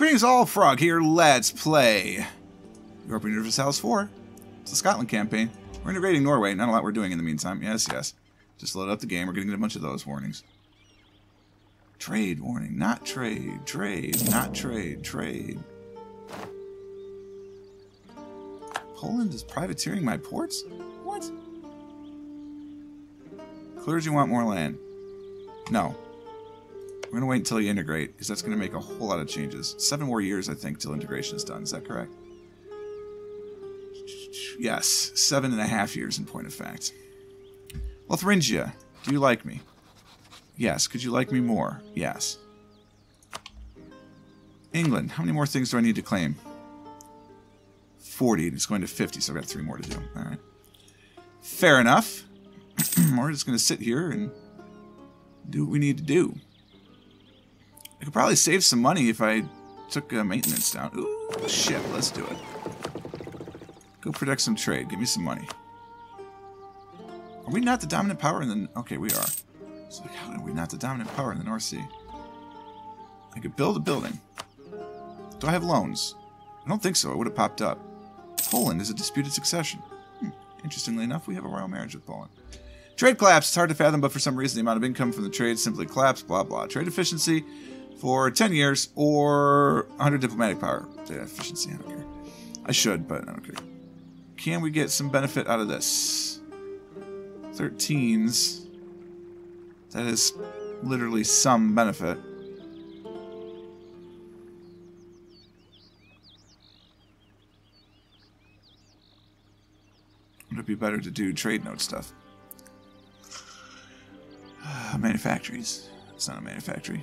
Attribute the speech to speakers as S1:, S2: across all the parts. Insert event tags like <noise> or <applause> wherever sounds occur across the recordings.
S1: Greetings all, Frog here. Let's play Europa Universalis 4. It's the Scotland campaign. We're integrating Norway. Not a lot we're doing in the meantime. Yes, yes. Just load up the game. We're getting a bunch of those warnings. Trade warning. Not trade. Trade. Not trade. Trade. Poland is privateering my ports? What? Clergy want more land. No. We're going to wait until you integrate, because that's going to make a whole lot of changes. Seven more years, I think, till integration is done. Is that correct? Yes, seven and a half years in point of fact. Lothringia, do you like me? Yes. Could you like me more? Yes. England, how many more things do I need to claim? 40, it's going to 50, so I've got three more to do. All right. Fair enough. <clears throat> We're just going to sit here and do what we need to do. I could probably save some money if I took uh, maintenance down. Ooh, shit, let's do it. Go protect some trade. Give me some money. Are we not the dominant power in the... Okay, we are. So how are we not the dominant power in the North Sea? I could build a building. Do I have loans? I don't think so. It would have popped up. Poland is a disputed succession. Hmm. Interestingly enough, we have a royal marriage with Poland. Trade collapse. It's hard to fathom, but for some reason the amount of income from the trade simply collapsed. Blah, blah. Trade efficiency for 10 years or 100 diplomatic power. Data efficiency, I don't care. I should, but I don't care. Can we get some benefit out of this? 13s. That is literally some benefit. Would it be better to do trade note stuff? Uh, <sighs> manufactories. It's not a manufactory.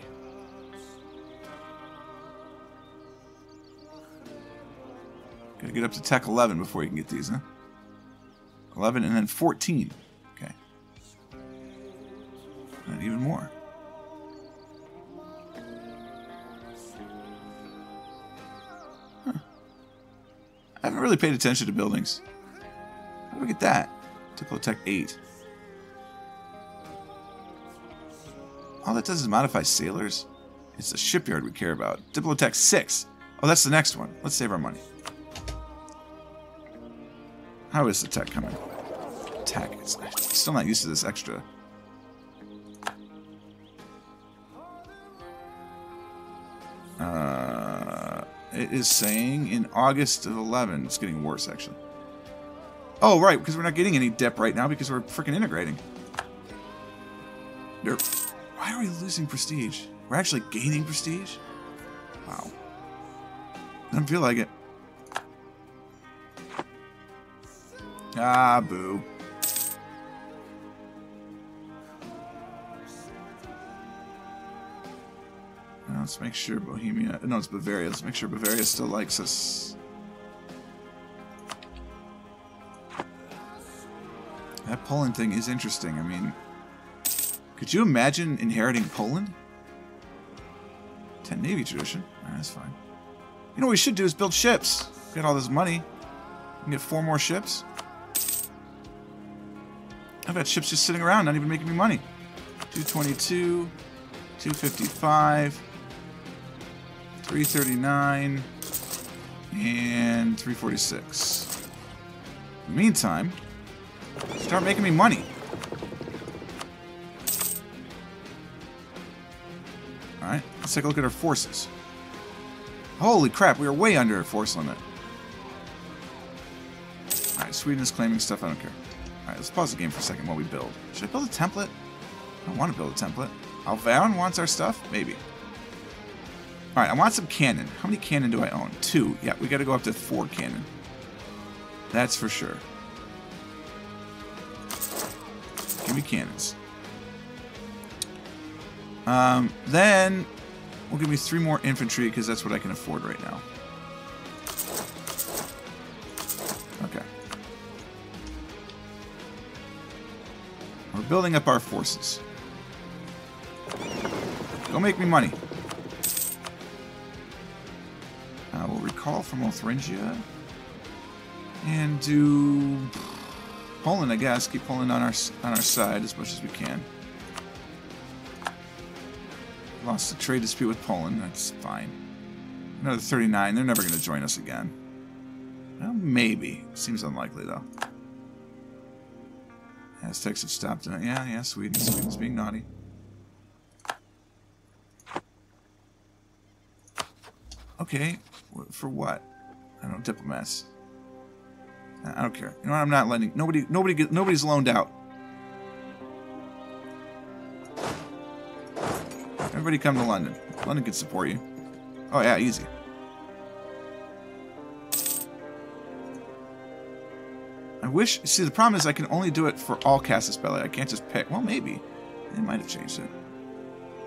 S1: Gotta get up to Tech 11 before you can get these, huh? 11 and then 14. Okay. And even more. Huh. I haven't really paid attention to buildings. How do we get that? Diplotech 8. All that does is modify sailors. It's the shipyard we care about. Diplotech 6. Oh, that's the next one. Let's save our money. How is the tech coming? Tech. It's I'm still not used to this extra. Uh, it is saying in August of 11. It's getting worse, actually. Oh, right, because we're not getting any dip right now because we're freaking integrating. Derp. Why are we losing prestige? We're actually gaining prestige? Wow. Doesn't feel like it. Ah, boo. let's make sure Bohemia... No, it's Bavaria. Let's make sure Bavaria still likes us. That Poland thing is interesting. I mean, could you imagine inheriting Poland? 10 Navy tradition. that's fine. You know what we should do is build ships. Get all this money. Get four more ships. Got ships just sitting around, not even making me money. 222, 255, 339, and 346. In the meantime, start making me money. Alright, let's take a look at our forces. Holy crap, we are way under our force limit. Alright, Sweden is claiming stuff, I don't care. Alright, let's pause the game for a second while we build. Should I build a template? I don't want to build a template. Alvaron wants our stuff? Maybe. Alright, I want some cannon. How many cannon do I own? Two. Yeah, we gotta go up to four cannon. That's for sure. Give me cannons. Um, then we'll give me three more infantry because that's what I can afford right now. Building up our forces. Go make me money. Uh, we'll recall from Lothringia. And do Poland, I guess. Keep Poland on our on our side as much as we can. Lost the trade dispute with Poland. That's fine. Another 39. They're never going to join us again. Well, maybe. Seems unlikely, though. Aztecs have stopped. Yeah, yeah, Sweden. Sweden's being naughty. Okay, for what? I don't diplomats. I don't care. You know what? I'm not lending. nobody. Nobody get. Nobody's loaned out. Everybody come to London. London can support you. Oh yeah, easy. I wish. See, the problem is I can only do it for all Casus Belli. I can't just pick. Well, maybe they might have changed it.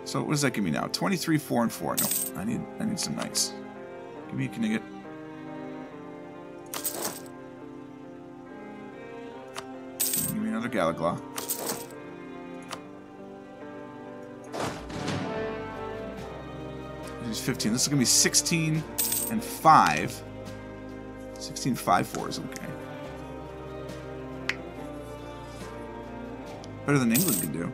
S1: So what does that give me now? 23, 4, and 4. No, I need I need some knights. Give me, can I get... Give me another Gallowglass. Is 15. This is going to be 16 and 5. 16, 5, 4 is okay. Better than England can do.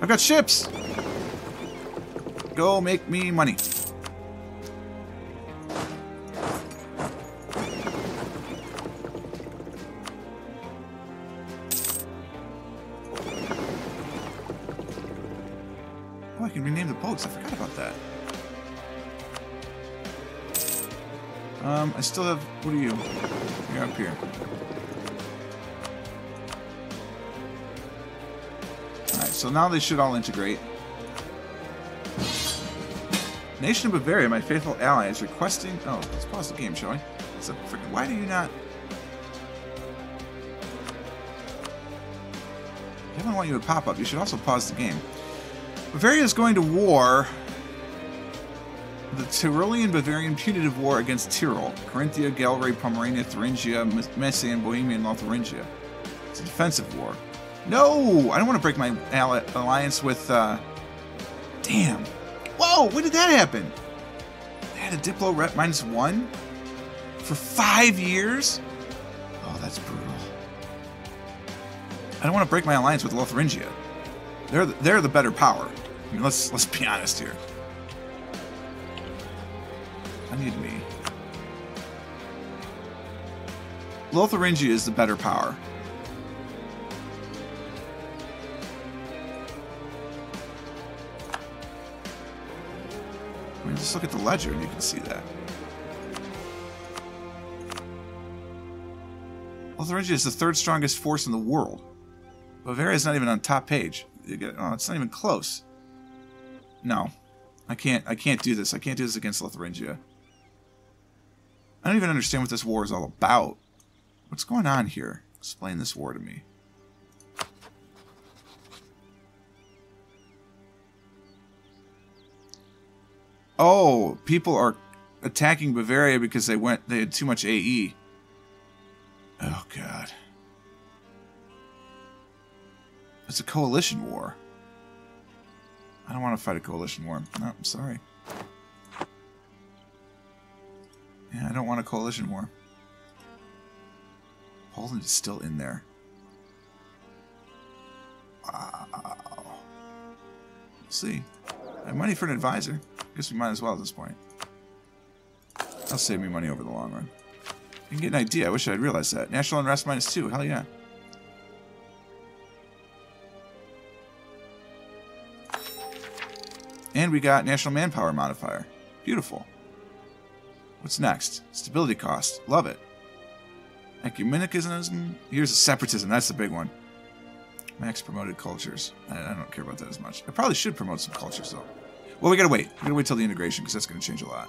S1: I've got ships! Go make me money. Oh, I can rename the boats. I forgot about that. Um, I still have... What are you? Up here. Alright, so now they should all integrate. Nation of Bavaria, my faithful ally, is requesting... Oh, let's pause the game, shall we? So, freaking, why do you not... I I want you to pop up, you should also pause the game. Bavaria is going to war... The Tyrolean Bavarian Punitive War against Tyrol, Carinthia, Galway, Pomerania, Thuringia, Messia, and Bohemia and Lotharingia. It's a defensive war. No! I don't want to break my alliance with, uh... Damn. Whoa, when did that happen? They had a Diplo rep minus one? For five years? Oh, that's brutal. I don't want to break my alliance with Lotharingia. They're the, they're the better power. I mean, let's let's be honest here. I need me. Lotharingia is the better power. I mean, just look at the ledger and you can see that. Lotharingia is the third strongest force in the world. Bavaria is not even on top page. Oh, it's not even close. No. I can't I can't do this. I can't do this against Lotharingia. I don't even understand what this war is all about. What's going on here? Explain this war to me. Oh, people are attacking Bavaria because they went they had too much AE. Oh god. It's a coalition war. I don't want to fight a coalition war. No, I'm sorry. I don't want a coalition war. Poland is still in there. Wow. See. I have money for an advisor. Guess we might as well at this point. That'll save me money over the long run. You can get an idea. I wish I'd realized that. National unrest minus two. Hell yeah. And we got national manpower modifier. Beautiful. What's next? Stability cost. Love it. Ecumenicism. Years of separatism. That's the big one. Max promoted cultures. I, I don't care about that as much. I probably should promote some cultures, though. Well, we gotta wait. We gotta wait till the integration, because that's gonna change a lot.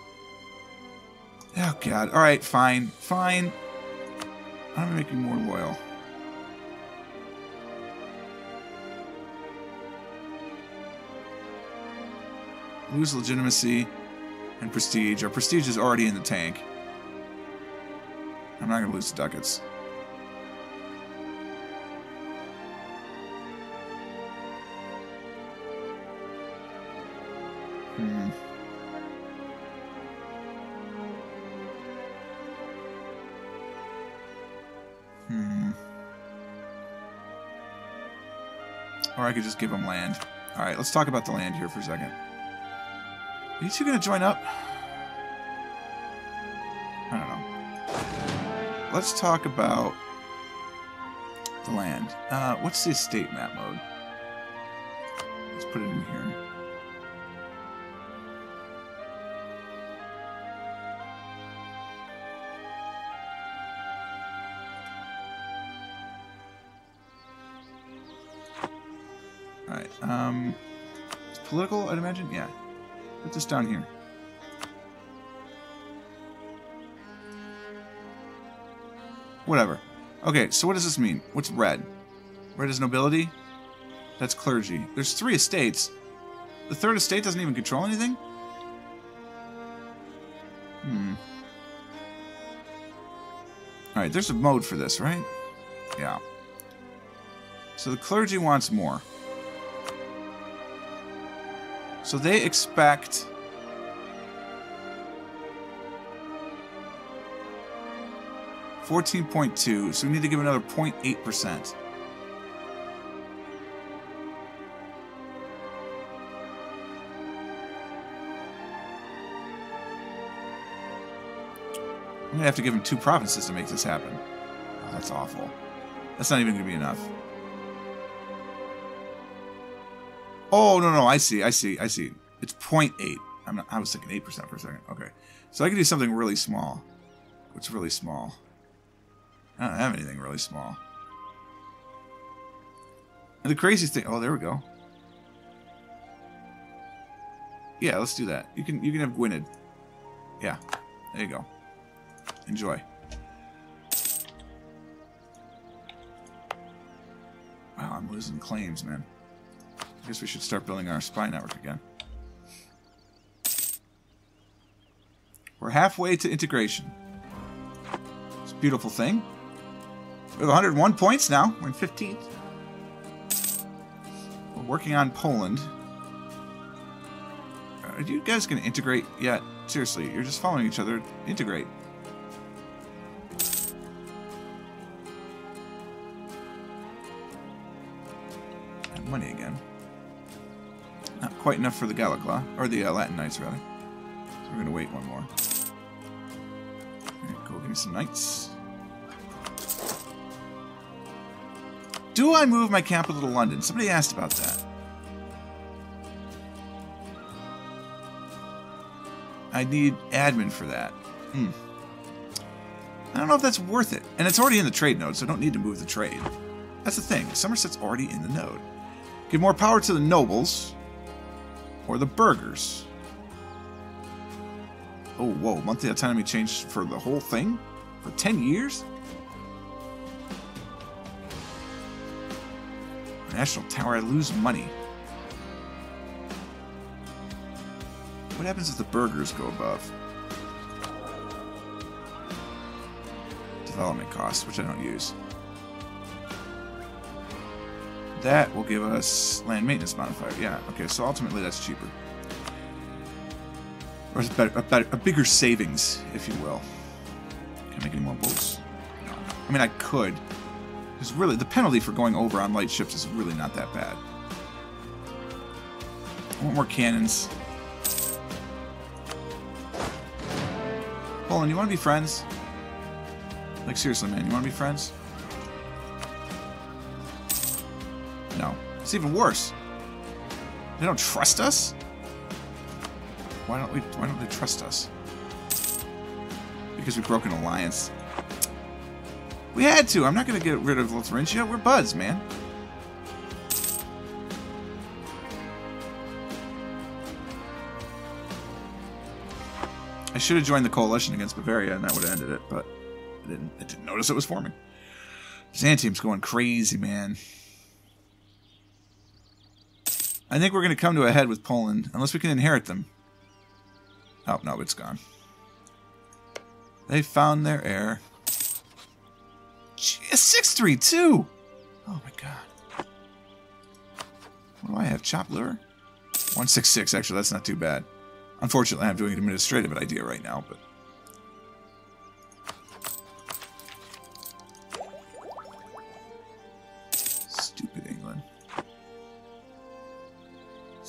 S1: Oh, God. Alright, fine. Fine. I'm gonna make you more loyal. Lose legitimacy and prestige. Our prestige is already in the tank. I'm not gonna lose the ducats. Hmm. Hmm. Or I could just give them land. Alright, let's talk about the land here for a second. Are you two to join up? I don't know. Let's talk about the land. Uh, what's the estate map mode? Let's put it in here. Alright, um... It's Political, I'd imagine? Yeah. Put this down here. Whatever. Okay, so what does this mean? What's red? Red is nobility? That's clergy. There's three estates. The third estate doesn't even control anything? Hmm. Alright, there's a mode for this, right? Yeah. So the clergy wants more. So they expect... Fourteen point two, so we need to give another 0.8 percent. I'm gonna have to give him two provinces to make this happen. Oh, that's awful. That's not even gonna be enough. Oh no no I see I see I see. It's 0.8. I'm not, I was thinking 8% for a second. Okay, so I can do something really small. What's really small? I don't have anything really small. And the craziest thing. Oh, there we go. Yeah, let's do that. You can you can have Gwynedd. Yeah, there you go. Enjoy. Wow, I'm losing claims, man. I guess we should start building our spy network again. We're halfway to integration. It's a beautiful thing. We have 101 points now. We're in 15th. We're working on Poland. Are you guys going to integrate yet? Seriously, you're just following each other. Integrate. Quite enough for the Gallowglass, or the uh, Latin Knights, rather. So we're going to wait one more. Right, go give me some Knights. Do I move my capital to London? Somebody asked about that. I need admin for that. Hmm. I don't know if that's worth it. And it's already in the trade node, so I don't need to move the trade. That's the thing. Somerset's already in the node. Give more power to the nobles or the burgers. Oh, whoa. Monthly autonomy changed for the whole thing? For 10 years? National Tower, I lose money. What happens if the burgers go above? Development costs, which I don't use. That will give us land maintenance modifier. Yeah, okay, so ultimately that's cheaper. Or it's better, a, better, a bigger savings, if you will. Can I make any more boats? No. I mean, I could. Because really, the penalty for going over on light ships is really not that bad. I want more cannons. Poland, you want to be friends? Like, seriously, man, you want to be friends? It's even worse. They don't trust us? Why don't we why don't they trust us? Because we broke an alliance. We had to. I'm not gonna get rid of Lotharingia. We're buds, man. I should have joined the coalition against Bavaria and that would have ended it, but I didn't I didn't notice it was forming. Byzantium's going crazy, man. I think we're going to come to a head with Poland, unless we can inherit them. Oh, no, it's gone. They found their heir. Gee, 632! Oh my god. What do I have? Chop lure? 166, actually, that's not too bad. Unfortunately, I'm doing an administrative idea right now, but...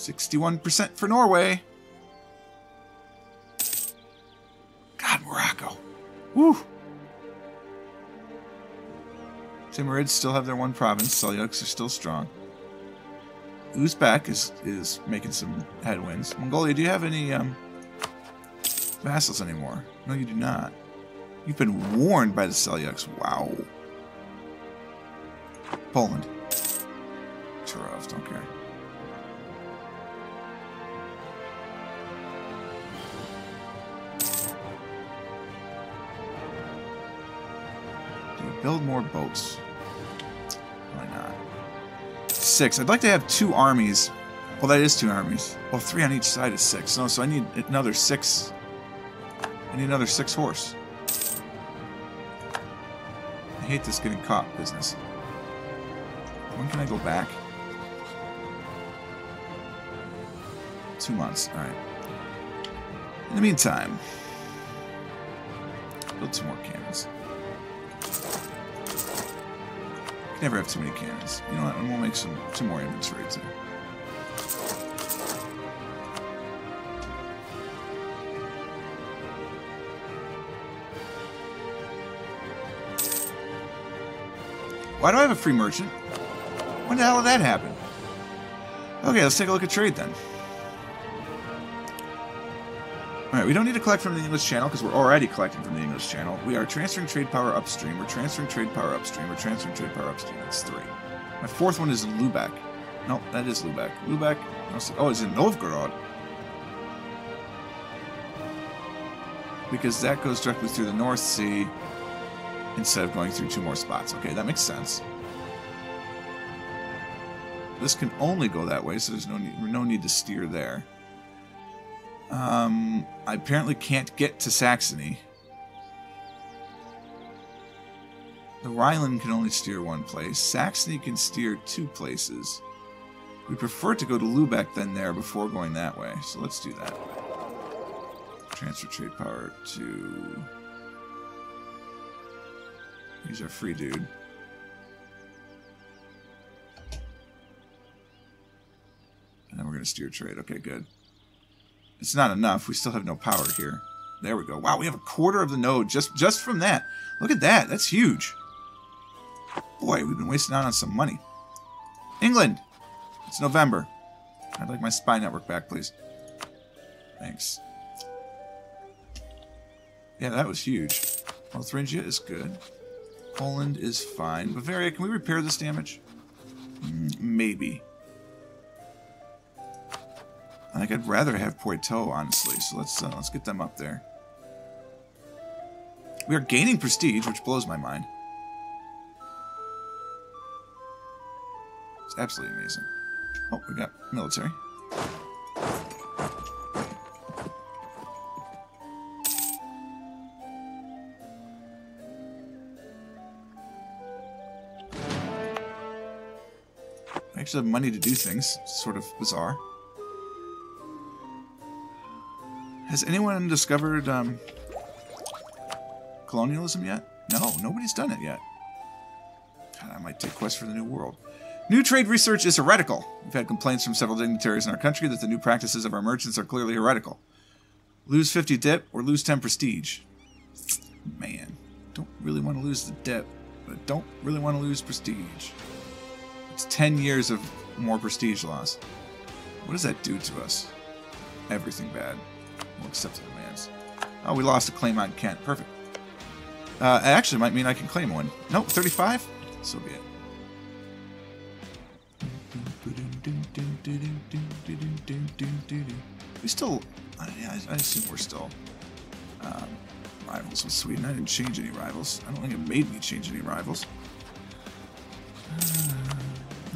S1: 61% for Norway. God, Morocco. Woo! Timurids still have their one province. Seljuks are still strong. Uzbek is is making some headwinds. Mongolia, do you have any um, vassals anymore? No, you do not. You've been warned by the Seljuks. Wow. Poland. Turov, don't care. Build more boats? Why not? Six. I'd like to have two armies. Well, that is two armies. Well, three on each side is six. No, so I need another six. I need another six horse. I hate this getting caught business. When can I go back? Two months. Alright. In the meantime, build two more cannons. Never have too many cannons. You know what? And we'll make some some more inventory too. Why do I have a free merchant? When the hell did that happen? Okay, let's take a look at trade then. Alright, we don't need to collect from the English channel because we're already collecting from the English channel. We are transferring trade power upstream. We're transferring trade power upstream. We're transferring trade power upstream. That's three. My fourth one is Lubeck. No, that is Lubeck. Lubeck. Oh, it's in Novgorod. Because that goes directly through the North Sea instead of going through two more spots. Okay, that makes sense. This can only go that way, so there's no need, no need to steer there. Um, I apparently can't get to Saxony. The Rhineland can only steer one place. Saxony can steer two places. We prefer to go to Lubeck than there before going that way, so let's do that. Transfer trade power to... He's our free dude. And then we're going to steer trade. Okay, good. It's not enough. We still have no power here. There we go. Wow, we have a quarter of the node just, just from that. Look at that. That's huge. Boy, we've been wasting out on some money. England! It's November. I'd like my spy network back, please. Thanks. Yeah, that was huge. Well, Thuringia is good. Poland is fine. Bavaria, can we repair this damage? Mm, maybe. I think I'd rather have Poitou, honestly. So let's uh, let's get them up there. We are gaining prestige, which blows my mind. It's absolutely amazing. Oh, we got military. I actually have money to do things. It's sort of bizarre. Has anyone discovered um, colonialism yet? No, nobody's done it yet. God, I might take Quest for the New World. New trade research is heretical. We've had complaints from several dignitaries in our country that the new practices of our merchants are clearly heretical. Lose 50 dip or lose 10 prestige. Man, don't really want to lose the dip, but don't really want to lose prestige. It's 10 years of more prestige loss. What does that do to us? Everything bad. Accept the demands. Oh, we lost a claim on Kent. Perfect. Uh, it actually might mean I can claim one. Nope, 35? So be it. We still... I, I assume we're still um, rivals with Sweden. I didn't change any rivals. I don't think it made me change any rivals.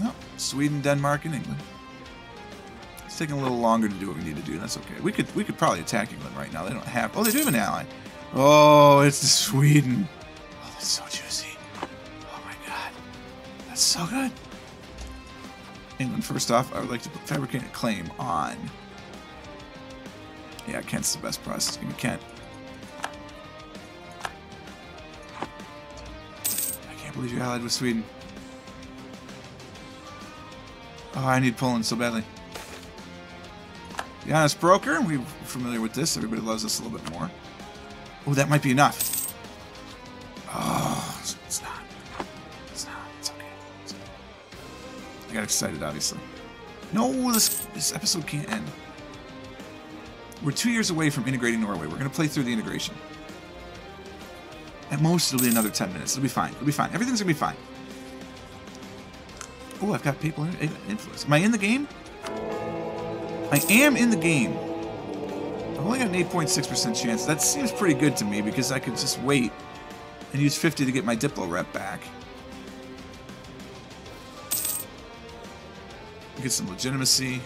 S1: Uh, Sweden, Denmark, and England taking a little longer to do what we need to do. That's okay. We could we could probably attack England right now. They don't have. Oh, they do have an ally. Oh, it's Sweden. Oh, that's so juicy. Oh my god, that's so good. England. First off, I would like to fabricate a claim on. Yeah, Kent's the best process. Give me Kent. I can't believe you allied with Sweden. Oh, I need Poland so badly. The Honest Broker, we're familiar with this. Everybody loves this a little bit more. Oh, that might be enough. Oh, it's not. It's not. It's okay. It's okay. I got excited, obviously. No, this, this episode can't end. We're two years away from integrating Norway. We're going to play through the integration. At most, it'll be another 10 minutes. It'll be fine. It'll be fine. Everything's going to be fine. Oh, I've got people in influence. Am I in the game? I am in the game. I've only got an 8.6% chance. That seems pretty good to me because I could just wait and use 50 to get my Diplo rep back. Get some legitimacy.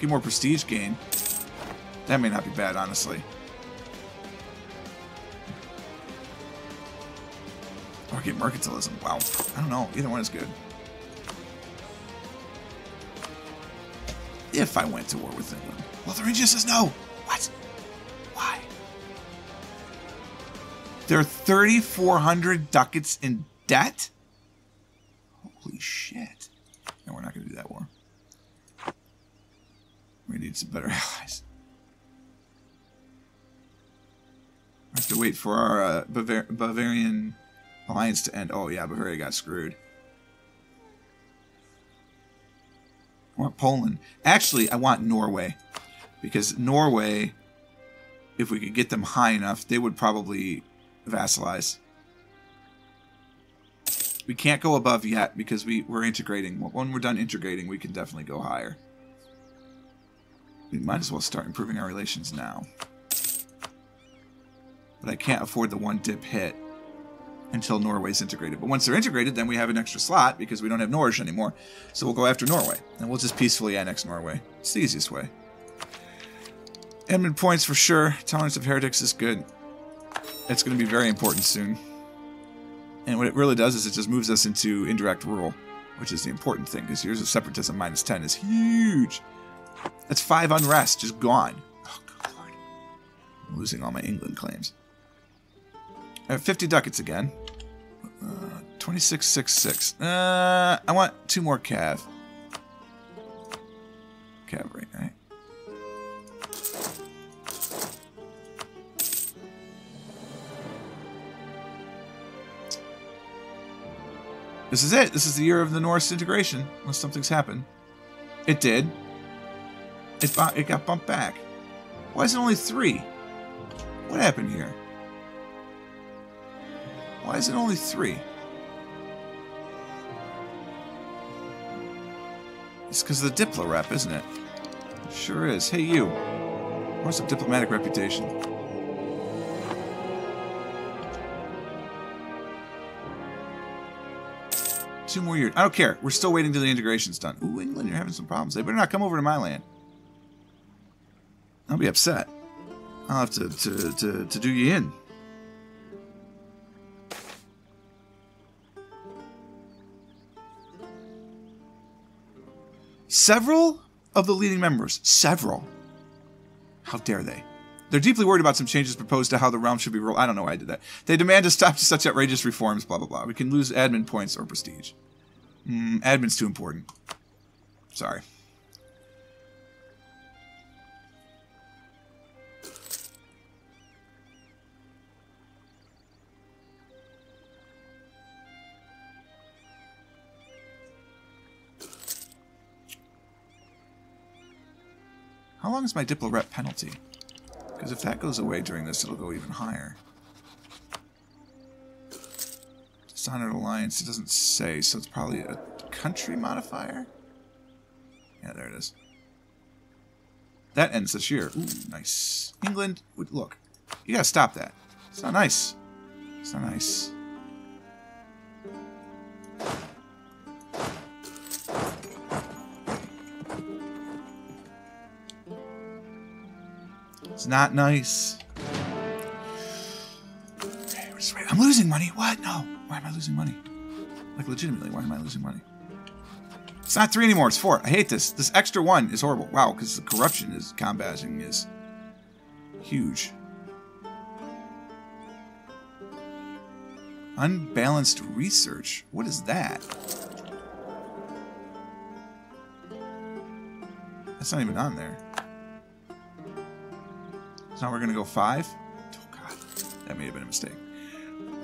S1: Get more prestige gain. That may not be bad, honestly. Or get mercantilism. Wow. I don't know. Either one is good. If I went to war with England. Lotharingia says no. What? Why? They're 3,400 ducats in debt? Holy shit. No, we're not going to do that war. We need some better <laughs> allies. We have to wait for our uh, Bavar Bavarian alliance to end. Oh, yeah, Bavaria got screwed. I want Poland. Actually, I want Norway. Because Norway, if we could get them high enough, they would probably vassalize. We can't go above yet because we, we're integrating. When we're done integrating, we can definitely go higher. We might as well start improving our relations now. But I can't afford the one dip hit until Norway's integrated. But once they're integrated, then we have an extra slot because we don't have Norwich anymore. So we'll go after Norway. And we'll just peacefully annex Norway. It's the easiest way. Admin points for sure. Tolerance of heretics is good. It's going to be very important soon. And what it really does is it just moves us into indirect rule, which is the important thing, because years of separatism minus 10 is huge. That's five unrest, just gone. Oh, good lord. I'm losing all my England claims. I have 50 ducats again. Uh, 2666. Uh, I want two more cav. Cavalry, right? This is it. This is the year of the Norse integration, unless something's happened. It did. It, it got bumped back. Why is it only three? What happened here? Why is it only three? It's because of the Diplo rep, isn't it? it? Sure is. Hey, you. What's a diplomatic reputation? Two more years. I don't care. We're still waiting till the integration's done. Ooh, England, you're having some problems. They better not come over to my land. I'll be upset. I'll have to, to, to, to do you in. Several of the leading members, several, how dare they? They're deeply worried about some changes proposed to how the realm should be ruled. I don't know why I did that. They demand to stop <laughs> such outrageous reforms, blah, blah, blah. We can lose admin points or prestige. Mm, admin's too important. Sorry. Long is my Diplo rep penalty? Because if that goes away during this, it'll go even higher. Dishonored Alliance, it doesn't say, so it's probably a country modifier? Yeah, there it is. That ends this year. Ooh, nice. England, look, you gotta stop that. It's not nice. It's not nice. It's not nice. Okay, I'm losing money. What? No. Why am I losing money? Like, legitimately, why am I losing money? It's not three anymore. It's four. I hate this. This extra one is horrible. Wow, because the corruption is combating is huge. Unbalanced research. What is that? That's not even on there. So now we're going to go 5? Oh, God. That may have been a mistake.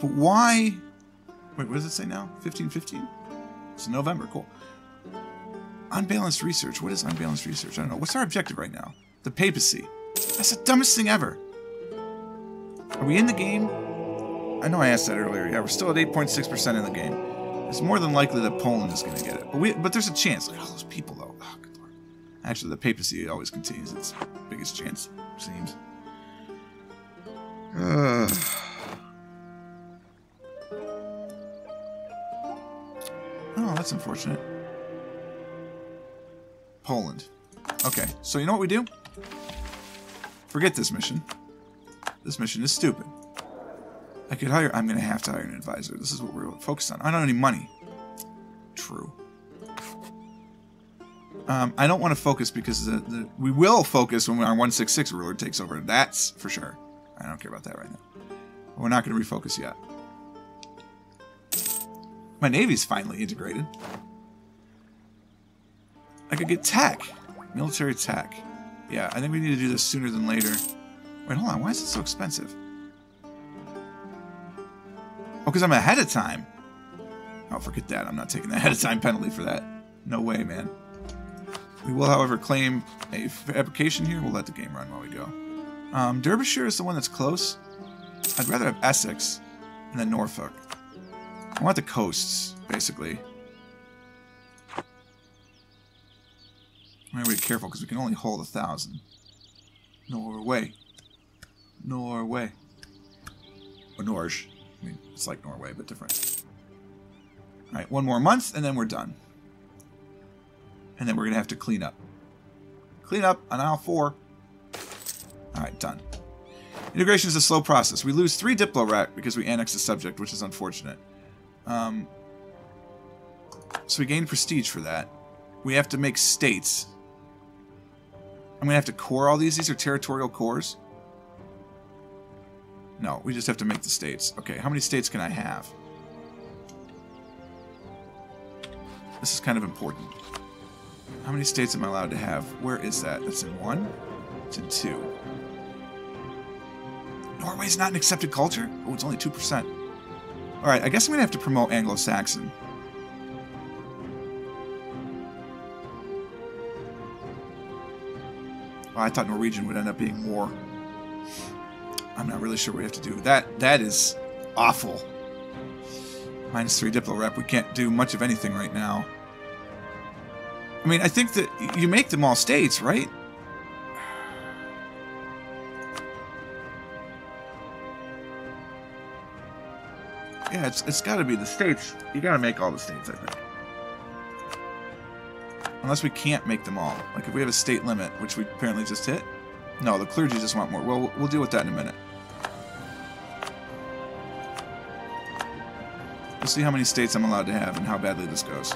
S1: But why... Wait, what does it say now? 1515? It's November. Cool. Unbalanced research. What is unbalanced research? I don't know. What's our objective right now? The papacy. That's the dumbest thing ever. Are we in the game? I know I asked that earlier. Yeah, we're still at 8.6% in the game. It's more than likely that Poland is going to get it. But, we, but there's a chance. Look at all those people, though. Oh, good lord. Actually, the papacy always continues its biggest chance, seems. Uh. Oh, that's unfortunate. Poland. Okay, so you know what we do? Forget this mission. This mission is stupid. I could hire... I'm going to have to hire an advisor. This is what we're focused on. I don't have any money. True. Um, I don't want to focus because the, the, we will focus when our 166 ruler takes over. That's for sure. I don't care about that right now. We're not going to refocus yet. My navy's finally integrated. I could get tech. Military tech. Yeah, I think we need to do this sooner than later. Wait, hold on. Why is it so expensive? Oh, because I'm ahead of time. Oh, forget that. I'm not taking the <laughs> ahead of time penalty for that. No way, man. We will, however, claim a fabrication here. We'll let the game run while we go. Um, Derbyshire is the one that's close. I'd rather have Essex and then Norfolk. I want the coasts, basically. I'm to be careful because we can only hold a thousand. Norway. Norway. Or Norge. I mean, it's like Norway, but different. Alright, one more month, and then we're done. And then we're going to have to clean up. Clean up on aisle 4. Alright, done. Integration is a slow process. We lose three Diplo Rat because we annex the subject, which is unfortunate. Um, so we gain prestige for that. We have to make states. I'm going to have to core all these. These are territorial cores. No, we just have to make the states. Okay, how many states can I have? This is kind of important. How many states am I allowed to have? Where is that? That's in one? It's in two. Norway's not an accepted culture? Oh, it's only 2%. Alright, I guess I'm going to have to promote Anglo-Saxon. I thought Norwegian would end up being more. I'm not really sure what we have to do. That That is awful. Minus three Diplo rep. We can't do much of anything right now. I mean, I think that you make them all states, right? Yeah, it's, it's got to be the states. You got to make all the states, I think. Unless we can't make them all. Like if we have a state limit, which we apparently just hit. No, the clergy just want more. Well, we'll deal with that in a minute. We'll see how many states I'm allowed to have and how badly this goes.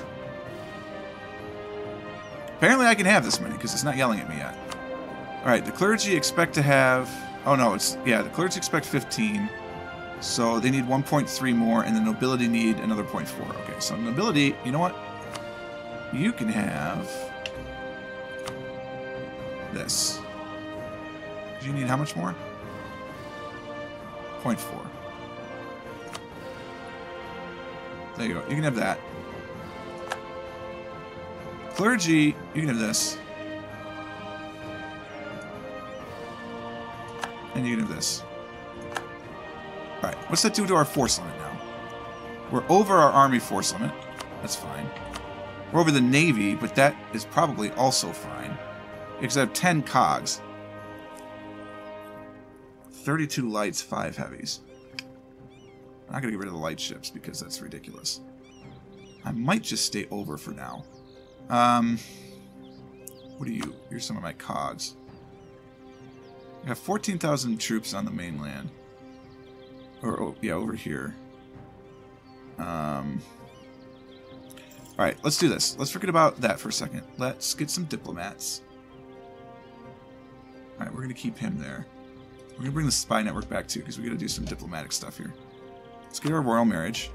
S1: Apparently I can have this many, because it's not yelling at me yet. Alright, the clergy expect to have... Oh no, it's... Yeah, the clergy expect 15. So they need 1.3 more, and the nobility need another 0.4. Okay, so nobility, you know what? You can have this. You need how much more? 0.4. There you go. You can have that. Clergy, you can have this. And you can have this. Alright, what's that do to our force limit now? We're over our army force limit. That's fine. We're over the navy, but that is probably also fine. Because I have 10 cogs. 32 lights, 5 heavies. I'm not going to get rid of the light ships because that's ridiculous. I might just stay over for now. Um, what are you? Here's some of my cogs. I have 14,000 troops on the mainland or oh, yeah, over here. Um. All right, let's do this. Let's forget about that for a second. Let's get some diplomats. All right, we're gonna keep him there. We're gonna bring the spy network back too, because we gotta do some diplomatic stuff here. Let's get our royal marriage.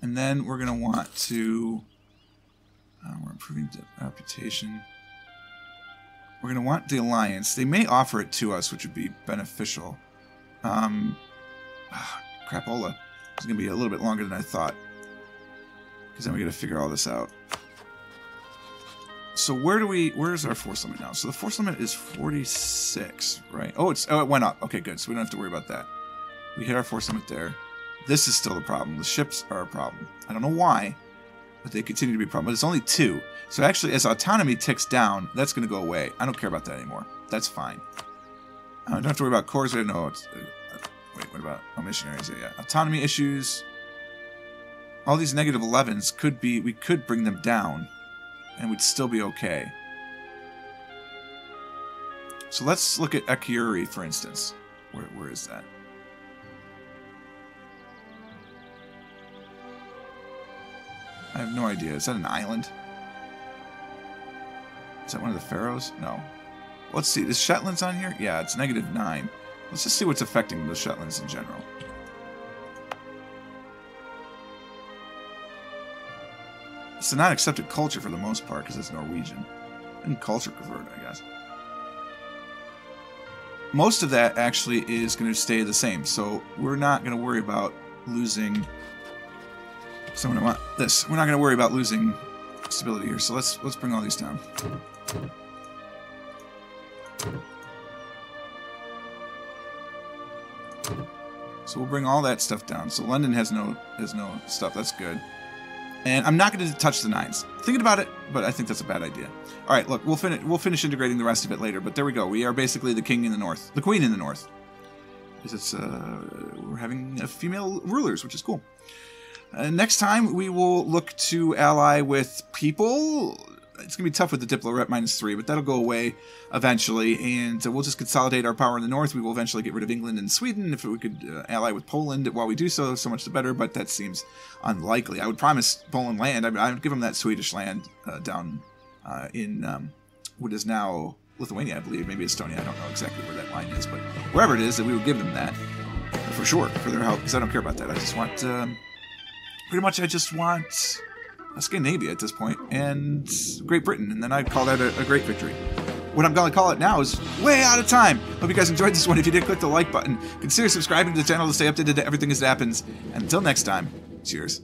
S1: And then we're to want to... Uh, we're improving reputation. We're going to want the alliance. They may offer it to us, which would be beneficial. Um, oh, crapola. It's going to be a little bit longer than I thought. Because then we got to figure all this out. So where do we, where's our force limit now? So the force limit is 46, right? Oh, it's, oh, it went up. Okay, good. So we don't have to worry about that. We hit our force limit there. This is still the problem. The ships are a problem. I don't know why, but they continue to be a problem. But it's only two. So actually, as autonomy ticks down, that's going to go away. I don't care about that anymore. That's fine. I uh, don't have to worry about cores. No, it's, uh, wait, what about oh, missionaries? Yeah, yeah. Autonomy issues. All these negative 11s could be, we could bring them down and we'd still be okay. So let's look at Ekuri, for instance. Where, where is that? I have no idea. Is that an island? Is that one of the Faroes? No. Let's see. Is Shetlands on here? Yeah, it's negative 9. Let's just see what's affecting the Shetlands in general. It's not accepted culture for the most part because it's Norwegian. And culture converted, I guess. Most of that actually is going to stay the same, so we're not going to worry about losing. So I'm gonna want this. We're not going to worry about losing stability here. So let's let's bring all these down. So we'll bring all that stuff down. So London has no has no stuff. That's good. And I'm not going to touch the nines. Thinking about it, but I think that's a bad idea. All right, look, we'll finish we'll finish integrating the rest of it later. But there we go. We are basically the king in the north, the queen in the north. Because it's uh, we're having a female rulers, which is cool. Uh, next time we will look to ally with people it's going to be tough with the Diplo rep minus three, but that'll go away eventually, and uh, we'll just consolidate our power in the north. We will eventually get rid of England and Sweden. If we could uh, ally with Poland while we do so, so much the better, but that seems unlikely. I would promise Poland land. I, I would give them that Swedish land uh, down uh, in um, what is now Lithuania, I believe, maybe Estonia. I don't know exactly where that line is, but wherever it is, that we would give them that for sure for their help, because I don't care about that. I just want, um, pretty much, I just want Scandinavia at this point, and Great Britain, and then I'd call that a, a great victory. What I'm going to call it now is way out of time. Hope you guys enjoyed this one. If you did, click the like button. Consider subscribing to the channel to stay updated to everything as it happens. And until next time, cheers.